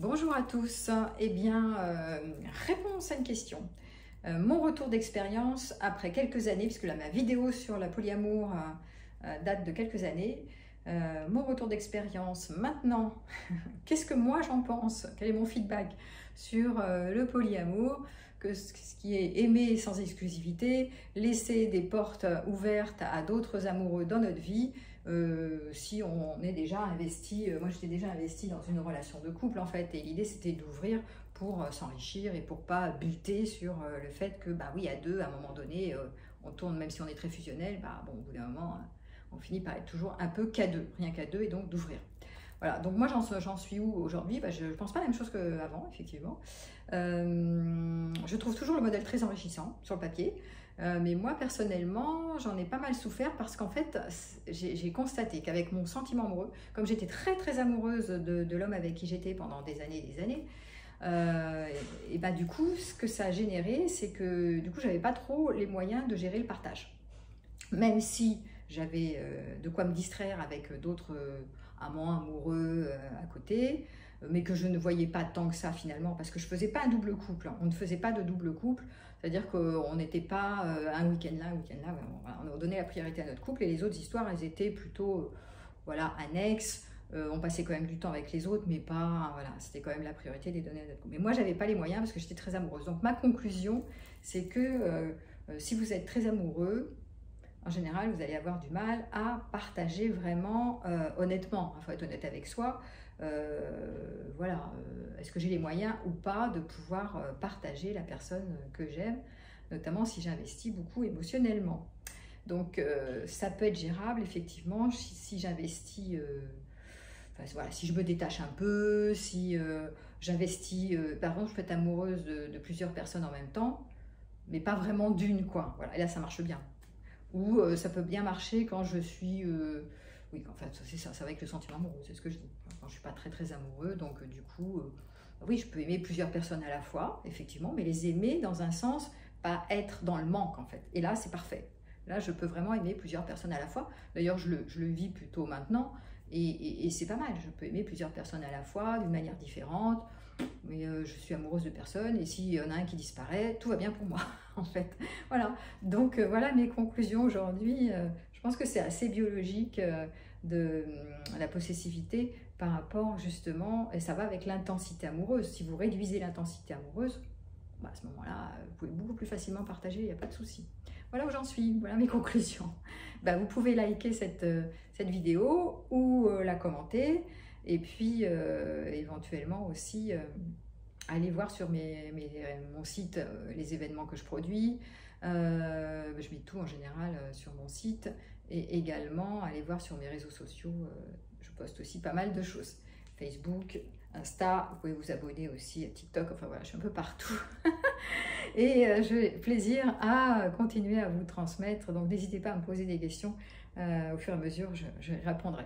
Bonjour à tous. Eh bien, euh, réponse à une question. Euh, mon retour d'expérience après quelques années, puisque là ma vidéo sur la polyamour euh, date de quelques années, mon retour d'expérience maintenant, qu'est-ce que moi j'en pense? Quel est mon feedback sur le polyamour? Que ce qui est aimer sans exclusivité, laisser des portes ouvertes à d'autres amoureux dans notre vie, euh, si on est déjà investi, euh, moi j'étais déjà investi dans une relation de couple en fait, et l'idée c'était d'ouvrir pour euh, s'enrichir et pour pas buter sur le fait que bah oui à deux à un moment donné on tourne même si on est très fusionnel, bah bon au bout d'un moment on finit par être toujours un peu qu'à deux, rien qu'à deux et donc d'ouvrir. Voilà, donc moi j'en suis où aujourd'hui? Bah, Je ne pense pas la même chose qu'avant, effectivement. je trouve toujours le modèle très enrichissant sur le papier. Euh, mais moi, personnellement, j'en ai pas mal souffert parce qu'en fait, j'ai constaté qu'avec mon sentiment amoureux, comme j'étais très très amoureuse de, l'homme avec qui j'étais pendant des années et des années, euh, et, bah du coup, ce que ça a généré, c'est que du coup, j'avais pas trop les moyens de gérer le partage. Même si j'avais euh, de quoi me distraire avec d'autres amants amoureux à côté, mais que je ne voyais pas tant que ça finalement, parce que je faisais pas un double couple. Hein. On ne faisait pas de double couple. C'est-à-dire qu'on n'était pas euh, un week-end là, un week-end là. On donné la priorité à notre couple et les autres histoires, elles étaient plutôt euh, voilà, annexes. Euh, on passait quand même du temps avec les autres, mais pas. Voilà, c'était quand même la priorité des données à notre couple. Mais moi, j'avais pas les moyens parce que j'étais très amoureuse. Donc, ma conclusion, c'est que si vous êtes très amoureux, en général, vous allez avoir du mal à partager vraiment honnêtement. Il faut être honnête avec soi. Euh, voilà, euh, est-ce que j'ai les moyens ou pas de pouvoir euh, partager la personne que j'aime, notamment si j'investis beaucoup émotionnellement. Donc ça peut être gérable effectivement si, j'investis, voilà, si je me détache un peu, si j'investis, par exemple je peux être amoureuse de, plusieurs personnes en même temps, mais pas vraiment d'une quoi. Voilà, et là ça marche bien. Ou ça peut bien marcher quand je suis oui, en fait, ça, va avec le sentiment amoureux, c'est ce que je dis. Quand je suis pas très très amoureux, donc euh, du coup, euh, oui, je peux aimer plusieurs personnes à la fois, effectivement, mais les aimer dans un sens, pas être dans le manque en fait. Et là, c'est parfait. Là, je peux vraiment aimer plusieurs personnes à la fois. D'ailleurs, je le, je le, vis plutôt maintenant, et, c'est pas mal. Je peux aimer plusieurs personnes à la fois, d'une manière différente. Mais euh, je suis amoureuse de personne, et s'il y en a un qui disparaît, tout va bien pour moi, en fait. Voilà. Donc voilà mes conclusions aujourd'hui. Je pense que c'est assez biologique euh, de la possessivité par rapport justement, et ça va avec l'intensité amoureuse. Si vous réduisez l'intensité amoureuse, bah, à ce moment-là, vous pouvez beaucoup plus facilement partager, il n'y a pas de souci. Voilà où j'en suis, voilà mes conclusions. Bah, vous pouvez liker cette, euh, vidéo ou euh, la commenter, et puis éventuellement aussi aller voir sur mon site les événements que je produis, euh, je mets tout en général euh, sur mon site et également aller voir sur mes réseaux sociaux. Euh, je poste aussi pas mal de choses. Facebook, Insta, vous pouvez vous abonner aussi à TikTok, enfin voilà, je suis un peu partout. et j'ai plaisir à continuer à vous transmettre, donc n'hésitez pas à me poser des questions. au fur et à mesure, je, je répondrai.